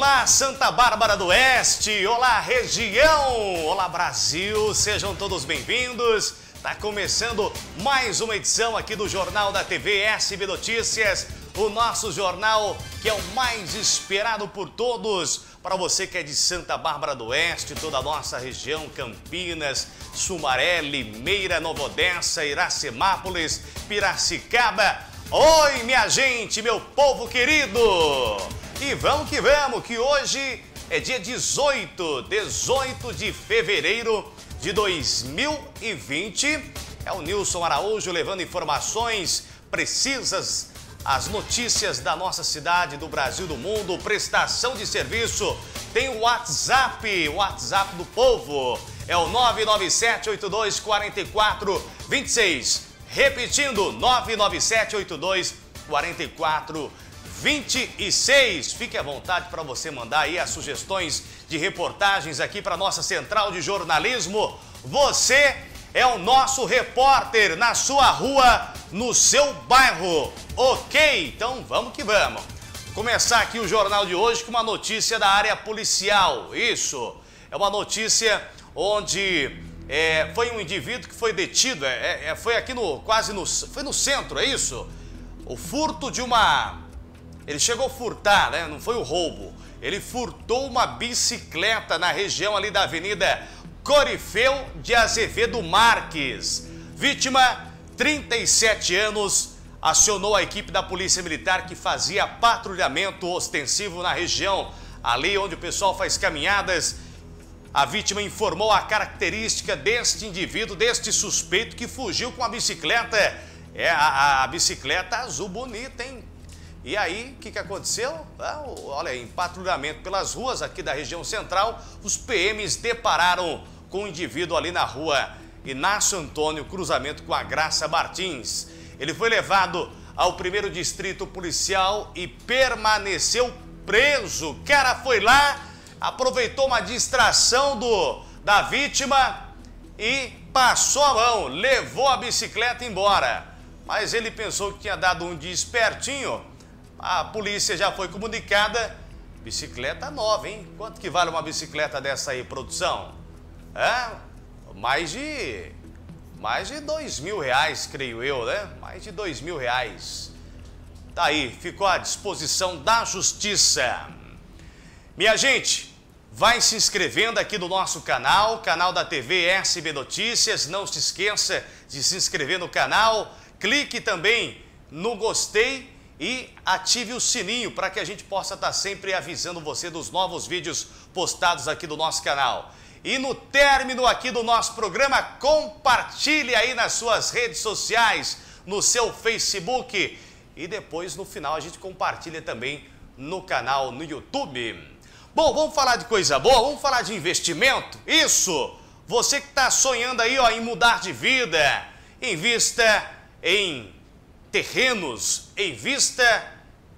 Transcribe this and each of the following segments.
Olá, Santa Bárbara do Oeste! Olá, região! Olá, Brasil! Sejam todos bem-vindos! Está começando mais uma edição aqui do Jornal da TV SB Notícias, o nosso jornal que é o mais esperado por todos. Para você que é de Santa Bárbara do Oeste, toda a nossa região, Campinas, Sumaré, Limeira, Nova Odessa, Iracemápolis, Piracicaba. Oi, minha gente, meu povo querido! E vamos que vamos, que hoje é dia 18, 18 de fevereiro de 2020. É o Nilson Araújo levando informações precisas, as notícias da nossa cidade, do Brasil, do mundo, prestação de serviço. Tem o WhatsApp, o WhatsApp do povo. É o 997824426. Repetindo, 997824426. 26. Fique à vontade para você mandar aí as sugestões de reportagens aqui para nossa central de jornalismo. Você é o nosso repórter na sua rua, no seu bairro. Ok? Então vamos que vamos. Começar aqui o jornal de hoje com uma notícia da área policial. Isso. É uma notícia onde é, foi um indivíduo que foi detido. É, é, foi aqui no quase no foi no centro, é isso? O furto de uma ele chegou a furtar, né? Não foi o roubo. Ele furtou uma bicicleta na região ali da Avenida Corifeu de Azevedo Marques. Vítima, 37 anos, acionou a equipe da Polícia Militar que fazia patrulhamento ostensivo na região, ali onde o pessoal faz caminhadas. A vítima informou a característica deste indivíduo, deste suspeito que fugiu com a bicicleta. É a, a bicicleta azul bonita, hein? E aí, o que, que aconteceu? Ah, olha, em patrulhamento pelas ruas aqui da região central, os PMs depararam com um indivíduo ali na rua Inácio Antônio, cruzamento com a Graça Martins. Ele foi levado ao primeiro distrito policial e permaneceu preso. O cara foi lá, aproveitou uma distração do, da vítima e passou a mão, levou a bicicleta embora. Mas ele pensou que tinha dado um dia espertinho a polícia já foi comunicada. Bicicleta nova, hein? Quanto que vale uma bicicleta dessa aí, produção? É? Mais de... Mais de dois mil reais, creio eu, né? Mais de dois mil reais. Tá aí, ficou à disposição da justiça. Minha gente, vai se inscrevendo aqui no nosso canal, canal da TV SB Notícias. Não se esqueça de se inscrever no canal. Clique também no gostei e ative o sininho para que a gente possa estar sempre avisando você dos novos vídeos postados aqui do nosso canal. E no término aqui do nosso programa, compartilhe aí nas suas redes sociais, no seu Facebook e depois no final a gente compartilha também no canal no YouTube. Bom, vamos falar de coisa boa, vamos falar de investimento? Isso! Você que está sonhando aí ó, em mudar de vida, invista em terrenos em vista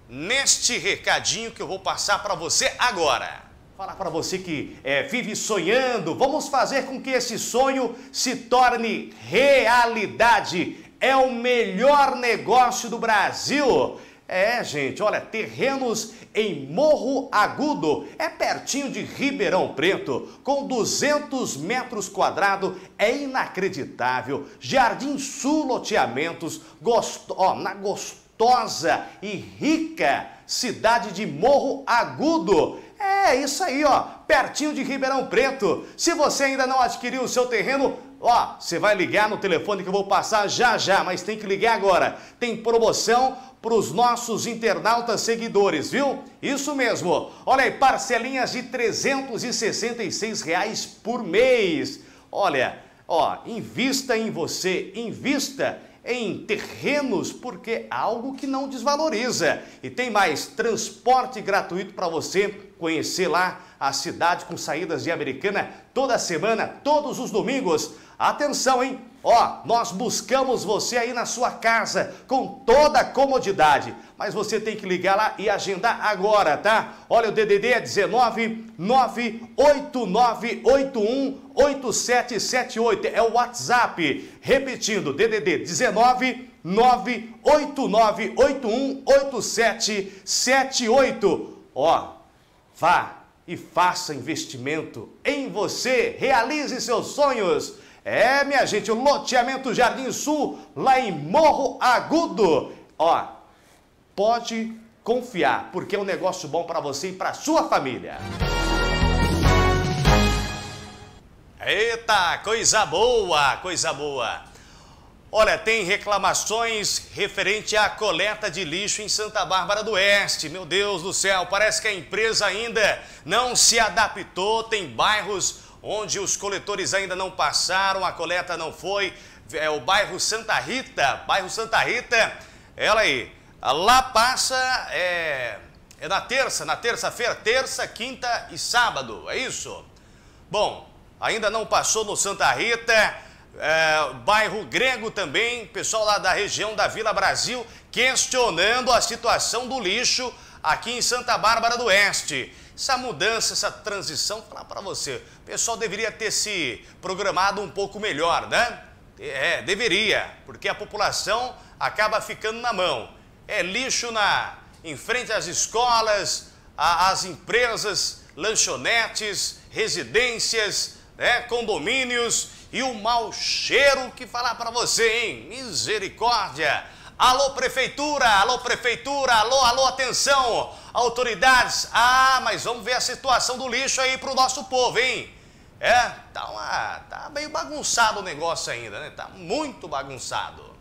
neste recadinho que eu vou passar para você agora. Falar para você que é, vive sonhando, vamos fazer com que esse sonho se torne realidade. É o melhor negócio do Brasil. É, gente, olha, terrenos em Morro Agudo, é pertinho de Ribeirão Preto, com 200 metros quadrados, é inacreditável. Jardim Sul Loteamentos, gosto, na gostosa e rica cidade de Morro Agudo. É isso aí, ó, pertinho de Ribeirão Preto. Se você ainda não adquiriu o seu terreno, ó, você vai ligar no telefone que eu vou passar já já, mas tem que ligar agora. Tem promoção para os nossos internautas seguidores, viu? Isso mesmo. Olha aí, parcelinhas de 366 reais por mês. Olha, ó, invista em você, invista em terrenos, porque é algo que não desvaloriza. E tem mais, transporte gratuito para você conhecer lá a cidade com saídas de Americana toda semana, todos os domingos. Atenção, hein? Ó, nós buscamos você aí na sua casa com toda a comodidade, mas você tem que ligar lá e agendar agora, tá? Olha, o DDD é 19 98981 8778, é o WhatsApp. Repetindo, DDD 19 98981 8778. Ó, Vá e faça investimento em você, realize seus sonhos. É, minha gente, o loteamento Jardim Sul, lá em Morro Agudo. Ó, pode confiar, porque é um negócio bom para você e para sua família. Eita, coisa boa, coisa boa. Olha, tem reclamações referente à coleta de lixo em Santa Bárbara do Oeste. Meu Deus do céu, parece que a empresa ainda não se adaptou. Tem bairros onde os coletores ainda não passaram, a coleta não foi. É o bairro Santa Rita, bairro Santa Rita, ela aí. Lá passa, é, é na terça, na terça-feira, terça, quinta e sábado, é isso? Bom, ainda não passou no Santa Rita é, bairro Grego também, pessoal lá da região da Vila Brasil, questionando a situação do lixo aqui em Santa Bárbara do Oeste. Essa mudança, essa transição, falar para você, o pessoal deveria ter se programado um pouco melhor, né? É, deveria, porque a população acaba ficando na mão. É lixo na, em frente às escolas, às empresas, lanchonetes, residências, né, condomínios e o mau cheiro que falar para você, hein? Misericórdia! Alô, prefeitura! Alô, prefeitura! Alô, alô, atenção! Autoridades! Ah, mas vamos ver a situação do lixo aí pro nosso povo, hein? É, tá, uma, tá meio bagunçado o negócio ainda, né? Tá muito bagunçado.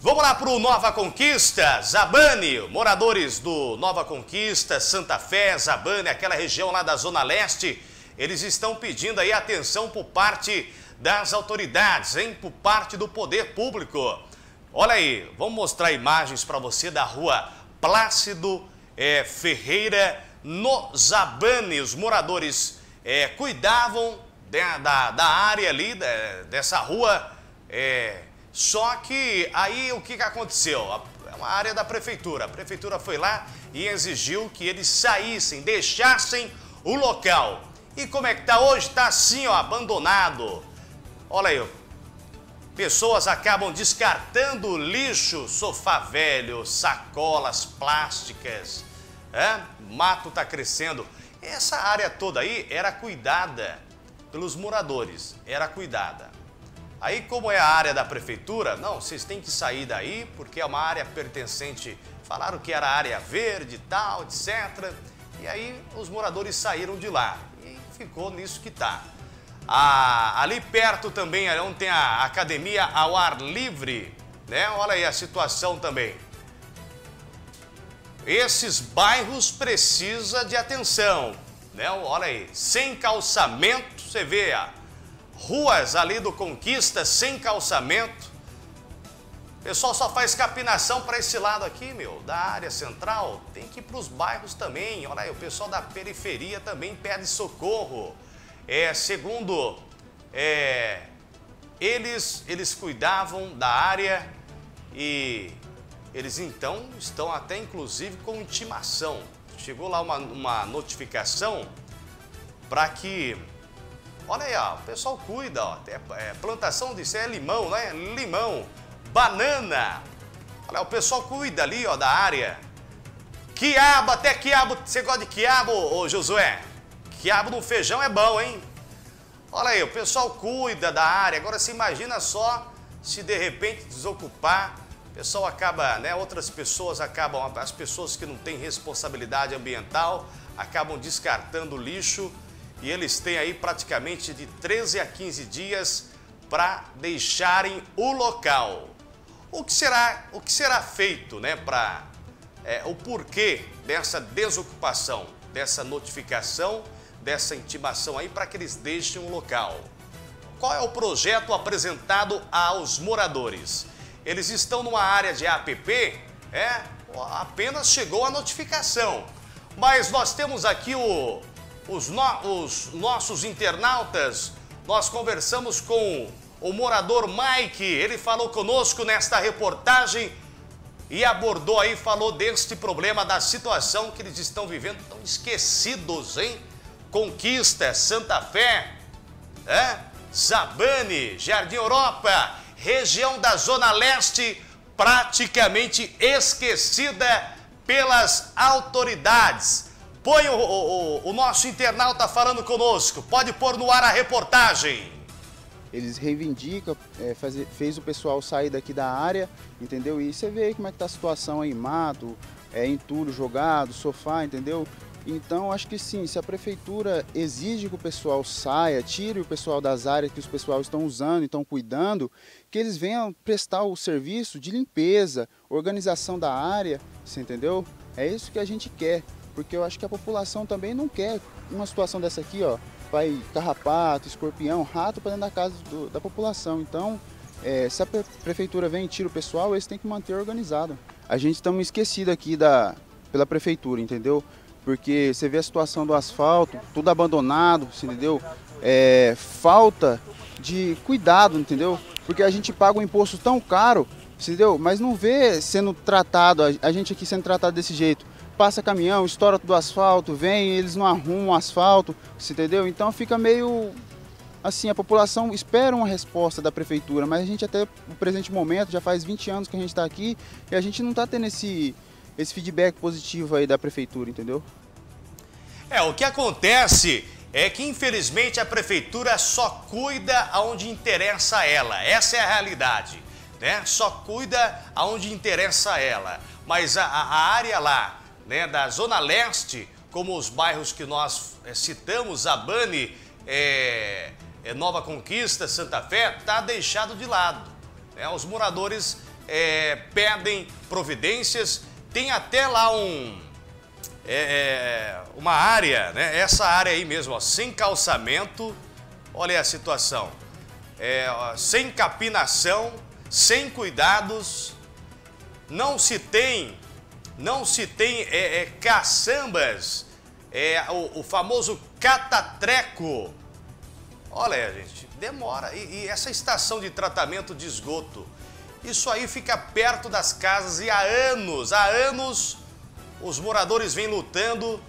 Vamos lá para o Nova Conquista, Zabane, moradores do Nova Conquista, Santa Fé, Zabane, aquela região lá da Zona Leste, eles estão pedindo aí atenção por parte das autoridades, hein? Por parte do poder público. Olha aí, vamos mostrar imagens para você da rua Plácido é, Ferreira, no Zabane. Os moradores é, cuidavam de, da, da área ali, de, dessa rua, é, só que aí o que, que aconteceu? É uma área da prefeitura. A prefeitura foi lá e exigiu que eles saíssem, deixassem o local. E como é que está hoje? Está assim, ó, abandonado. Olha aí, pessoas acabam descartando lixo, sofá velho, sacolas plásticas, é? mato está crescendo. Essa área toda aí era cuidada pelos moradores, era cuidada. Aí como é a área da prefeitura, não, vocês têm que sair daí porque é uma área pertencente, falaram que era área verde tal, etc. E aí os moradores saíram de lá e ficou nisso que está. Ah, ali perto também, onde tem a academia ao ar livre, né? Olha aí a situação também. Esses bairros precisam de atenção, né? Olha aí, sem calçamento, você vê a ruas ali do Conquista sem calçamento. O pessoal só faz capinação para esse lado aqui, meu, da área central. Tem que ir para os bairros também. Olha aí, o pessoal da periferia também pede socorro. É, segundo, é, eles, eles cuidavam da área e eles então estão até inclusive com intimação. Chegou lá uma, uma notificação para que, olha aí, ó, o pessoal cuida, ó, é, plantação disso é limão, né? Limão, banana. Olha, o pessoal cuida ali, ó, da área. Quiabo, até quiabo, você gosta de quiabo, ô Josué? Quiabo no feijão é bom, hein? Olha aí, o pessoal cuida da área. Agora se imagina só se de repente desocupar, o pessoal acaba, né? Outras pessoas acabam, as pessoas que não têm responsabilidade ambiental acabam descartando lixo e eles têm aí praticamente de 13 a 15 dias para deixarem o local. O que será, o que será feito, né, para é, o porquê dessa desocupação, dessa notificação dessa intimação aí para que eles deixem o local. Qual é o projeto apresentado aos moradores? Eles estão numa área de APP, é, apenas chegou a notificação. Mas nós temos aqui o, os, no, os nossos internautas, nós conversamos com o morador Mike, ele falou conosco nesta reportagem e abordou aí, falou deste problema, da situação que eles estão vivendo, estão esquecidos, hein? Conquista, Santa Fé, é? Zabane, Jardim Europa, região da Zona Leste, praticamente esquecida pelas autoridades. Põe o, o, o nosso internauta falando conosco. Pode pôr no ar a reportagem. Eles reivindicam, é, faz, fez o pessoal sair daqui da área, entendeu? E você vê aí como é que tá a situação aí, mato, é, entulho jogado, sofá, entendeu? Então, acho que sim, se a prefeitura exige que o pessoal saia, tire o pessoal das áreas que os pessoal estão usando, estão cuidando, que eles venham prestar o serviço de limpeza, organização da área, você entendeu? É isso que a gente quer, porque eu acho que a população também não quer uma situação dessa aqui, ó, vai carrapato, escorpião, rato para dentro da casa do, da população. Então, é, se a prefeitura vem e tira o pessoal, eles têm que manter organizado. A gente estamos esquecido aqui da, pela prefeitura, entendeu? Porque você vê a situação do asfalto, tudo abandonado, entendeu? É, falta de cuidado, entendeu? Porque a gente paga um imposto tão caro, entendeu? Mas não vê sendo tratado, a gente aqui sendo tratado desse jeito. Passa caminhão, estoura tudo o asfalto, vem, eles não arrumam o asfalto, entendeu? Então fica meio assim, a população espera uma resposta da prefeitura, mas a gente até o presente momento, já faz 20 anos que a gente está aqui e a gente não está tendo esse, esse feedback positivo aí da prefeitura, entendeu? É, o que acontece é que infelizmente a prefeitura só cuida aonde interessa a ela, essa é a realidade, né? Só cuida aonde interessa a ela, mas a, a área lá, né, da Zona Leste, como os bairros que nós é, citamos, Abane, é, é, Nova Conquista, Santa Fé, está deixado de lado. Né? Os moradores é, pedem providências, tem até lá um, é, é, uma área, né? essa área aí mesmo, ó, sem calçamento, olha a situação, é, ó, sem capinação, sem cuidados, não se tem, não se tem é, é, caçambas, é, o, o famoso catatreco, Olha, gente, demora. E, e, essa estação de tratamento de esgoto, isso aí fica perto das casas e há anos, há anos, os moradores vêm lutando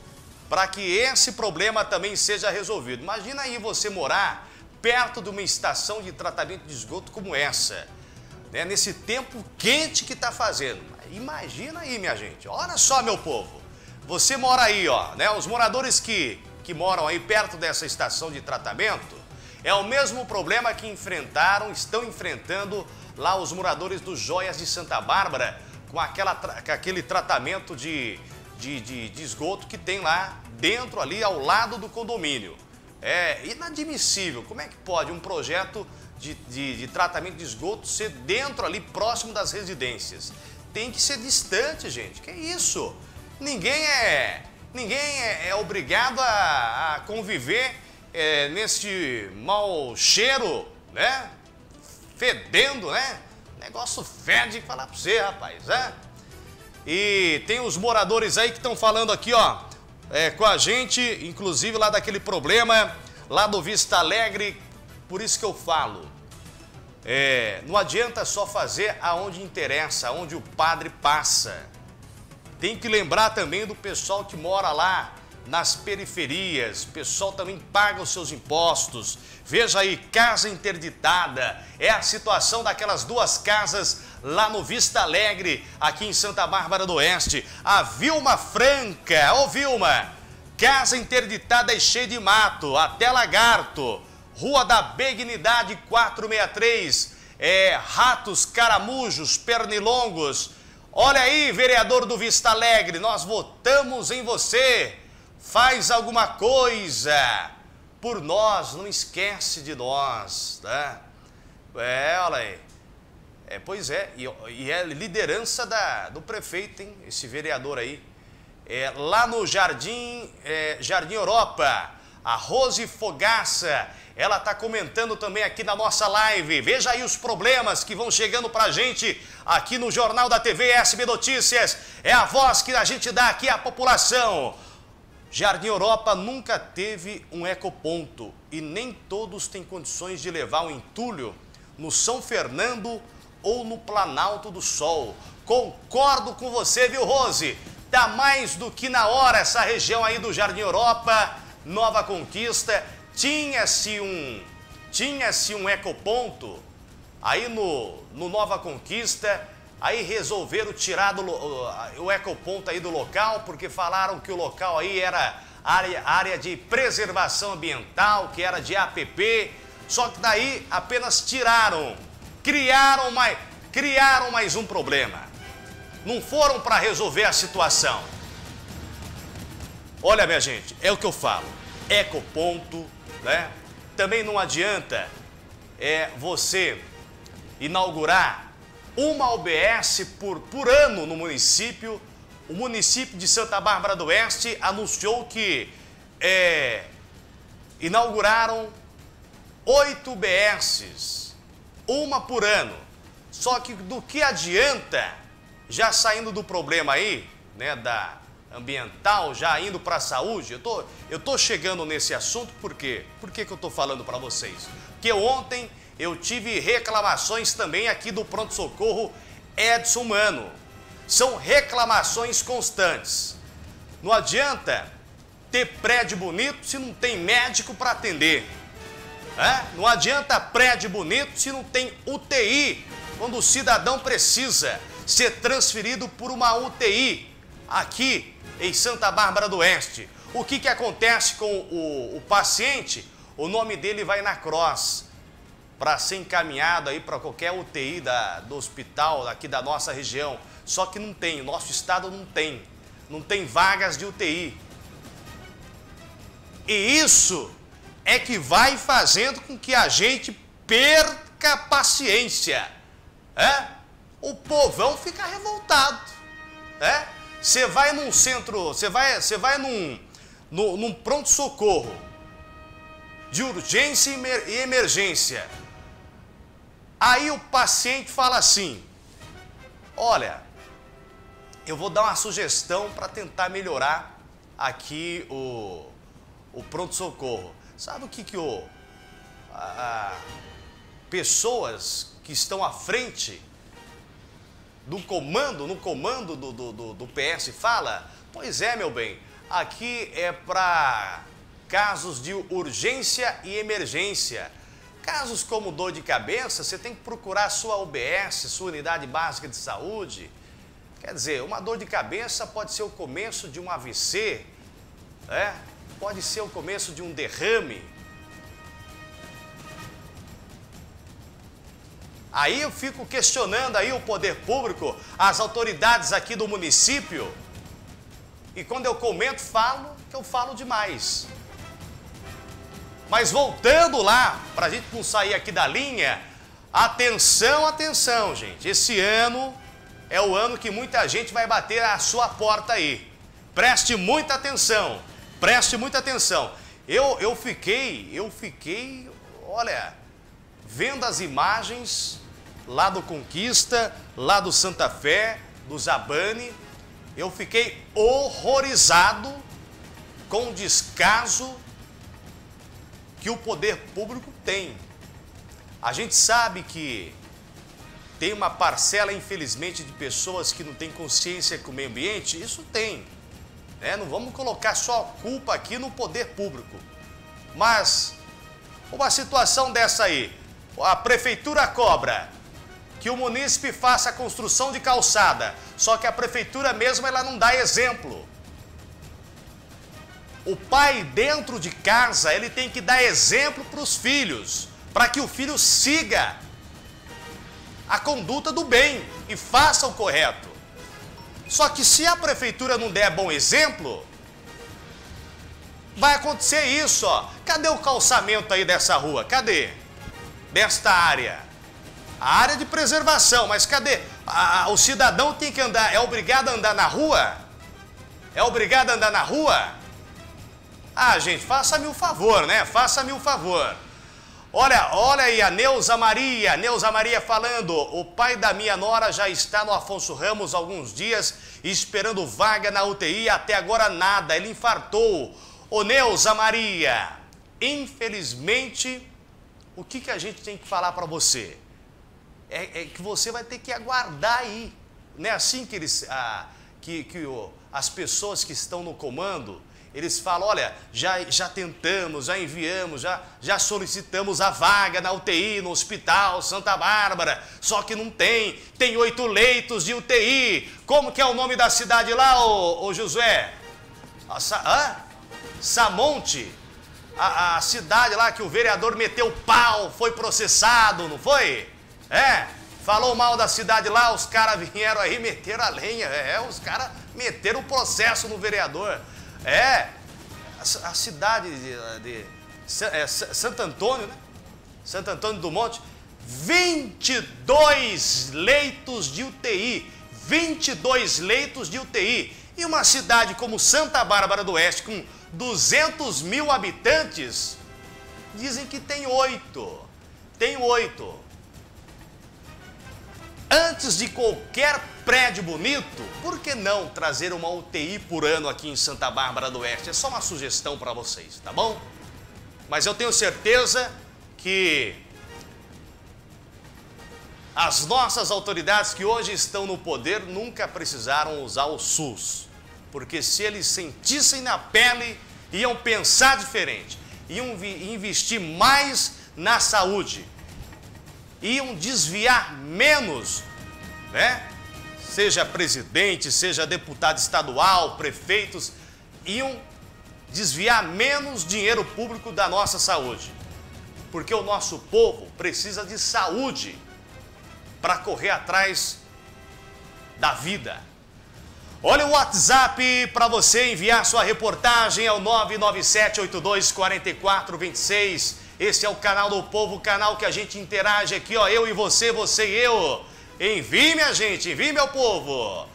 para que esse problema também seja resolvido. Imagina aí você morar perto de uma estação de tratamento de esgoto como essa, né? nesse tempo quente que está fazendo. Imagina aí, minha gente. Olha só, meu povo. Você mora aí, ó, né? Os moradores que, que moram aí perto dessa estação de tratamento, é o mesmo problema que enfrentaram, estão enfrentando lá os moradores dos Joias de Santa Bárbara, com, aquela, com aquele tratamento de, de, de, de esgoto que tem lá dentro, ali ao lado do condomínio. É inadmissível. Como é que pode um projeto de, de, de, tratamento de esgoto ser dentro ali, próximo das residências? Tem que ser distante, gente. Que isso? Ninguém é, ninguém é, é obrigado a, a conviver é, neste mau cheiro, né? Fedendo, né? Negócio fede falar pra você, rapaz, né? E tem os moradores aí que estão falando aqui, ó, é, com a gente, inclusive lá daquele problema, lá do Vista Alegre, por isso que eu falo. É, não adianta só fazer aonde interessa, aonde o padre passa. Tem que lembrar também do pessoal que mora lá, nas periferias, o pessoal também paga os seus impostos. Veja aí, casa interditada, é a situação daquelas duas casas lá no Vista Alegre, aqui em Santa Bárbara do Oeste. A Vilma Franca, ô Vilma, casa interditada e cheia de mato, até Lagarto, Rua da Benignidade 463, é, ratos, caramujos, pernilongos. Olha aí, vereador do Vista Alegre, nós votamos em você. Faz alguma coisa por nós, não esquece de nós, tá? É, olha aí. É, pois é, e, e é liderança da, do prefeito, hein? Esse vereador aí. É, lá no Jardim, é, Jardim Europa, a Rose Fogaça, ela está comentando também aqui na nossa live. Veja aí os problemas que vão chegando para a gente aqui no Jornal da TV SB Notícias. É a voz que a gente dá aqui à população. Jardim Europa nunca teve um ecoponto e nem todos têm condições de levar o entulho no São Fernando ou no Planalto do Sol. Concordo com você, viu, Rose? Tá mais do que na hora essa região aí do Jardim Europa, Nova Conquista, tinha-se um tinha-se um ecoponto aí no, no Nova Conquista, Aí resolveram tirar do, o ecoponto aí do local, porque falaram que o local aí era área, área de preservação ambiental, que era de APP. Só que daí apenas tiraram, criaram mais, criaram mais um problema. Não foram para resolver a situação. Olha, minha gente, é o que eu falo. Ecoponto, né? Também não adianta é, você inaugurar uma UBS por, por ano no município. O município de Santa Bárbara do Oeste anunciou que é, inauguraram oito UBSs, uma por ano. Só que do que adianta, já saindo do problema aí, né, da ambiental, já indo para a saúde, eu tô, eu tô chegando nesse assunto por quê? Por que, que eu estou falando para vocês? Porque ontem eu tive reclamações também aqui do pronto-socorro Edson Mano. São reclamações constantes. Não adianta ter prédio bonito se não tem médico para atender. É? Não adianta prédio bonito se não tem UTI, quando o cidadão precisa ser transferido por uma UTI aqui em Santa Bárbara do Oeste. O que, que acontece com o, o paciente? O nome dele vai na cross para ser encaminhado aí para qualquer UTI da, do hospital aqui da nossa região. Só que não tem, nosso estado não tem. Não tem vagas de UTI. E isso é que vai fazendo com que a gente perca paciência. É? O povão fica revoltado. É? Você vai num centro, você vai, você vai num, num pronto-socorro de urgência e emergência Aí o paciente fala assim: Olha, eu vou dar uma sugestão para tentar melhorar aqui o, o pronto-socorro. Sabe o que, que o, a, a, pessoas que estão à frente do comando, no comando do, do, do, do PS fala? Pois é, meu bem, aqui é para casos de urgência e emergência. Casos como dor de cabeça, você tem que procurar sua UBS, sua unidade básica de saúde. Quer dizer, uma dor de cabeça pode ser o começo de um AVC, é? pode ser o começo de um derrame. Aí eu fico questionando aí o poder público, as autoridades aqui do município. E quando eu comento, falo que eu falo demais. Mas voltando lá, para a gente não sair aqui da linha, atenção, atenção, gente. Esse ano é o ano que muita gente vai bater a sua porta aí. Preste muita atenção, preste muita atenção. Eu, eu fiquei, eu fiquei, olha, vendo as imagens lá do Conquista, lá do Santa Fé, do Zabane, eu fiquei horrorizado com o descaso que o poder público tem. A gente sabe que tem uma parcela, infelizmente, de pessoas que não têm consciência com o meio ambiente, isso tem. Né? Não vamos colocar só a culpa aqui no poder público. Mas uma situação dessa aí, a prefeitura cobra que o munícipe faça a construção de calçada, só que a prefeitura mesmo ela não dá exemplo. O pai dentro de casa, ele tem que dar exemplo para os filhos, para que o filho siga a conduta do bem e faça o correto. Só que se a prefeitura não der bom exemplo, vai acontecer isso, ó. Cadê o calçamento aí dessa rua? Cadê? Desta área. A área de preservação, mas cadê? O cidadão tem que andar, é obrigado a andar na rua? É obrigado a andar na rua? Ah, gente, faça-me o um favor, né? Faça-me o um favor. Olha, olha aí a Neuza Maria, Neuza Maria falando, o pai da minha nora já está no Afonso Ramos há alguns dias esperando vaga na UTI, até agora nada, ele infartou. Ô Neuza Maria, infelizmente, o que, que a gente tem que falar para você? É, é, que você vai ter que aguardar aí. Não é assim que, eles, ah, que, que as pessoas que estão no comando, eles falam, olha, já, já tentamos, já enviamos, já, já solicitamos a vaga na UTI, no Hospital Santa Bárbara, só que não tem, tem oito leitos de UTI. Como que é o nome da cidade lá, ô, ô Josué? A, hã? Samonte, a, a cidade lá que o vereador meteu pau, foi processado, não foi? É, falou mal da cidade lá, os caras vieram aí, meteram a lenha, é, os caras meteram o processo no vereador. É, a, a cidade de, de é, Santo Antônio, né? Santo Antônio do Monte, 22 leitos de UTI. 22 leitos de UTI. E uma cidade como Santa Bárbara do Oeste, com 200 mil habitantes, dizem que tem oito. Tem oito. Antes de qualquer prédio bonito, por que não trazer uma UTI por ano aqui em Santa Bárbara do Oeste? É só uma sugestão para vocês, tá bom? Mas eu tenho certeza que as nossas autoridades que hoje estão no poder nunca precisaram usar o SUS. Porque se eles sentissem na pele, iam pensar diferente, iam investir mais na saúde, iam desviar menos, né? Seja presidente, seja deputado estadual, prefeitos, iam desviar menos dinheiro público da nossa saúde. Porque o nosso povo precisa de saúde para correr atrás da vida. Olha o WhatsApp para você enviar sua reportagem ao 997824426. Esse é o canal do Povo, o canal que a gente interage aqui, ó, eu e você, você e eu. Envie, minha gente, envie, meu povo.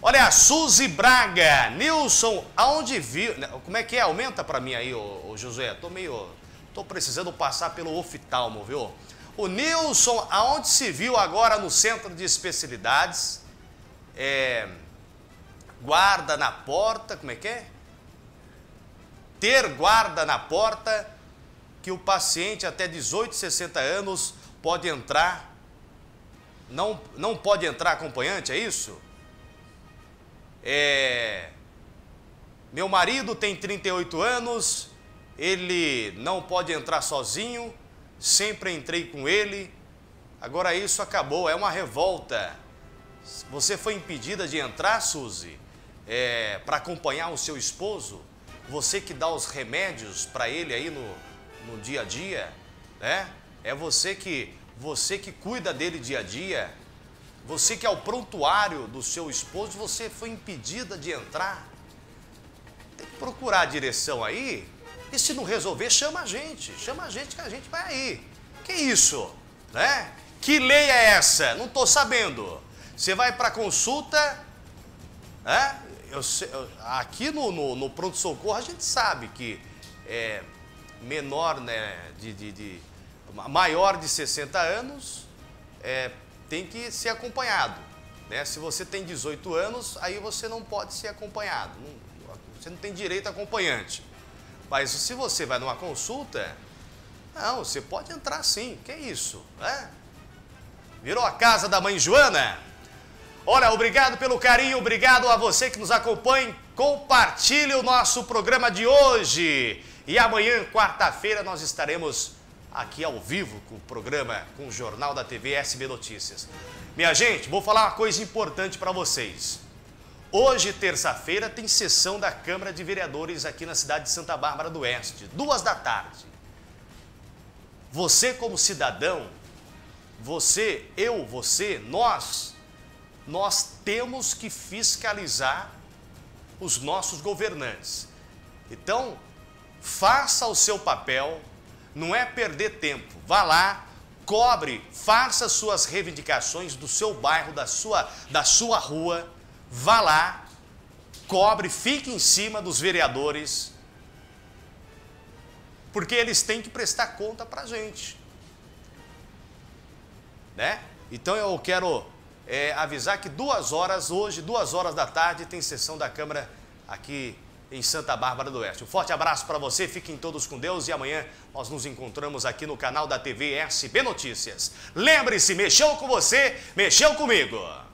Olha, Suzy Braga, Nilson, aonde viu... Como é que é? Aumenta para mim aí, ô, ô, Josué. Tô meio... Tô precisando passar pelo oftalmo, viu? O Nilson, aonde se viu agora no Centro de Especialidades, é... Guarda na porta, como é que é? Ter guarda na porta que o paciente até 18, 60 anos pode entrar, não, não pode entrar acompanhante, é isso? É, meu marido tem 38 anos, ele não pode entrar sozinho, sempre entrei com ele, agora isso acabou, é uma revolta. Você foi impedida de entrar, Suzy, é, para acompanhar o seu esposo? Você que dá os remédios para ele aí no, no dia a dia, né? É você que você que cuida dele dia a dia, você que é o prontuário do seu esposo, você foi impedida de entrar. Tem que procurar a direção aí. E se não resolver, chama a gente. Chama a gente que a gente vai aí. Que isso? Né? Que lei é essa? Não estou sabendo. Você vai para consulta, né? Eu, aqui no, no, no pronto-socorro a gente sabe que é, menor, né, de, de, de, maior de 60 anos, é, tem que ser acompanhado. Né? Se você tem 18 anos, aí você não pode ser acompanhado. Não, você não tem direito a acompanhante. Mas se você vai numa consulta, não, você pode entrar sim. Que isso? Né? Virou a casa da mãe Joana? Olha, obrigado pelo carinho, obrigado a você que nos acompanha. Compartilhe o nosso programa de hoje. E amanhã, quarta-feira, nós estaremos aqui ao vivo com o programa, com o Jornal da TV SB Notícias. Minha gente, vou falar uma coisa importante para vocês. Hoje, terça-feira, tem sessão da Câmara de Vereadores aqui na cidade de Santa Bárbara do Oeste, duas da tarde. Você como cidadão, você, eu, você, nós, nós temos que fiscalizar os nossos governantes. Então, faça o seu papel, não é perder tempo. Vá lá, cobre, faça suas reivindicações do seu bairro, da sua, da sua rua. Vá lá, cobre, fique em cima dos vereadores, porque eles têm que prestar conta para gente. Né? Então eu quero é, avisar que duas horas, hoje, duas horas da tarde, tem sessão da Câmara aqui em Santa Bárbara do Oeste. Um forte abraço para você, fiquem todos com Deus e amanhã nós nos encontramos aqui no canal da TV SB Notícias. Lembre-se, mexeu com você, mexeu comigo.